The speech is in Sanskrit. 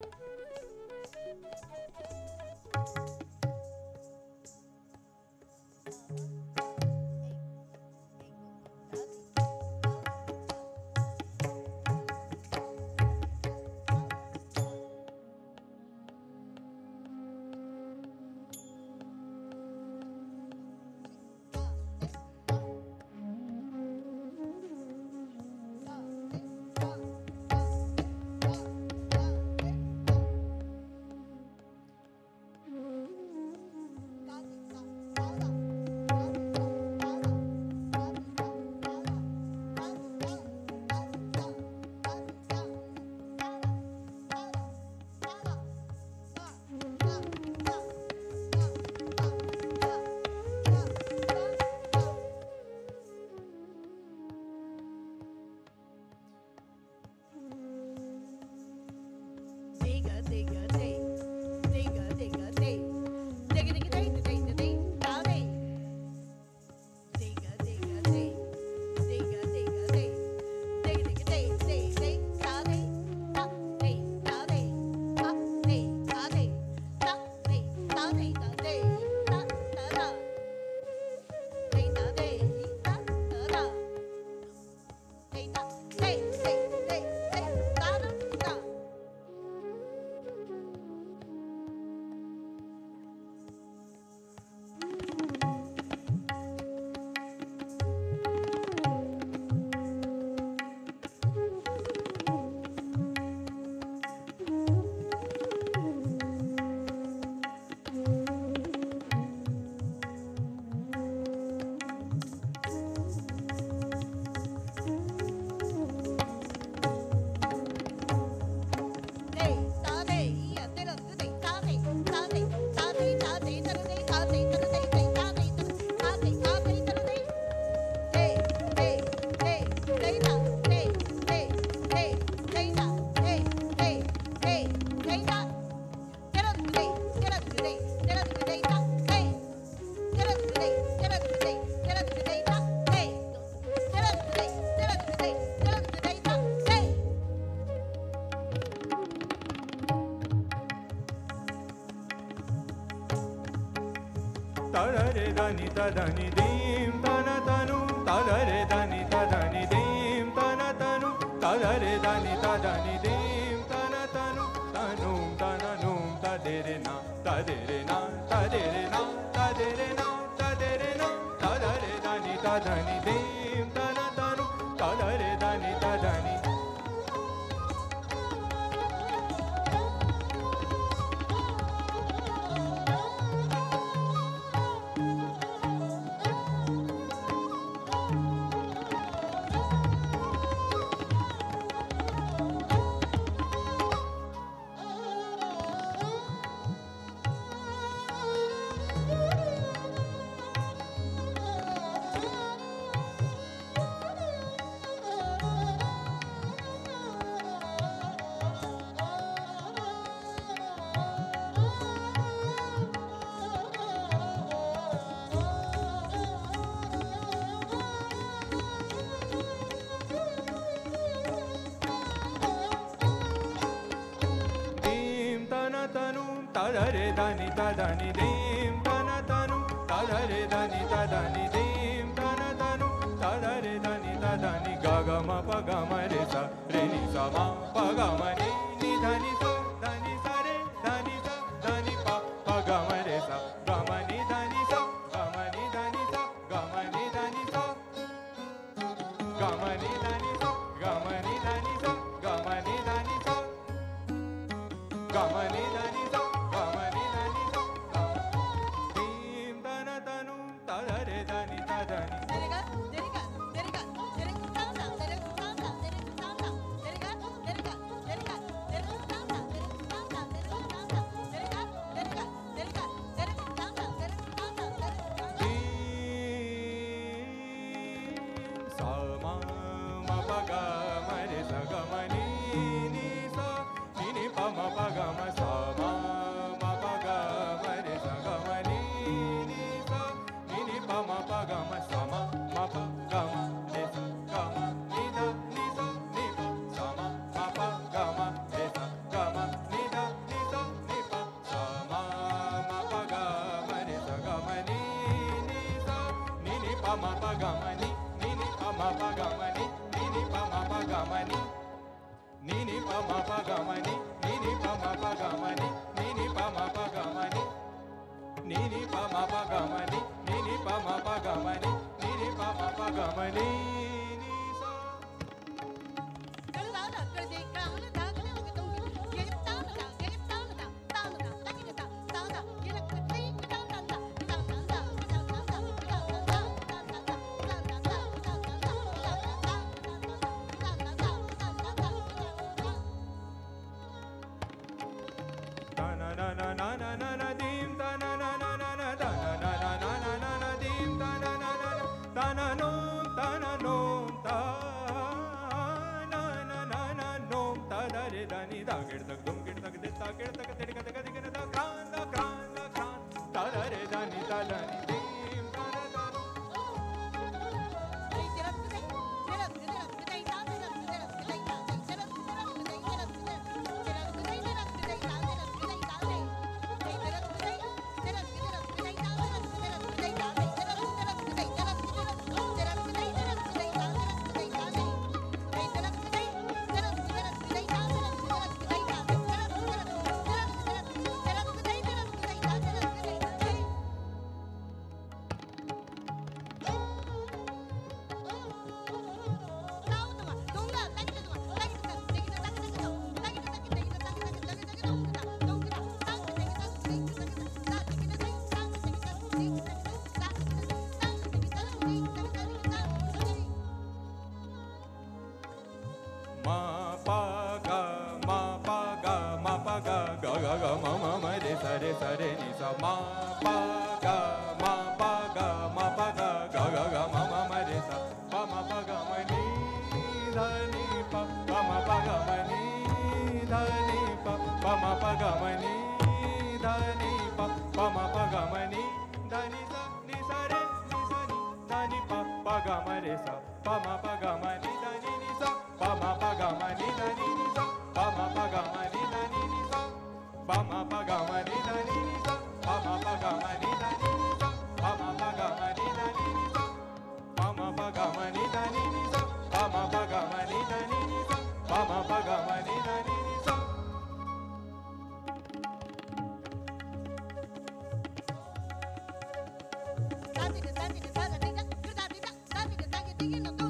Thank you. तदनि निम तना तनु तदरे दनि तदनि दीं तनतनु तदरे दनि तदनि दानि तदा तनुं तननुं तदेरे न तदेरे न तदेरे न सादारे दानि तदा दानि दीमनू सा रे दानि तदा निम्ना तनु साधारे दानि दादा ददा निी ग्रे तगमनि pama pagamani nini pama pagamani nini pama pagamani nini. Pama pagamani nini pama pagamani nini pama pagamani nini. Pama pagamani nini pama pagamani nini pama pagamani Saturday. धी पागामी धी प गी धी पी धनि सा निगामाेसा पमा पानि दानि निगामानि दानि निगामानि दानि You know.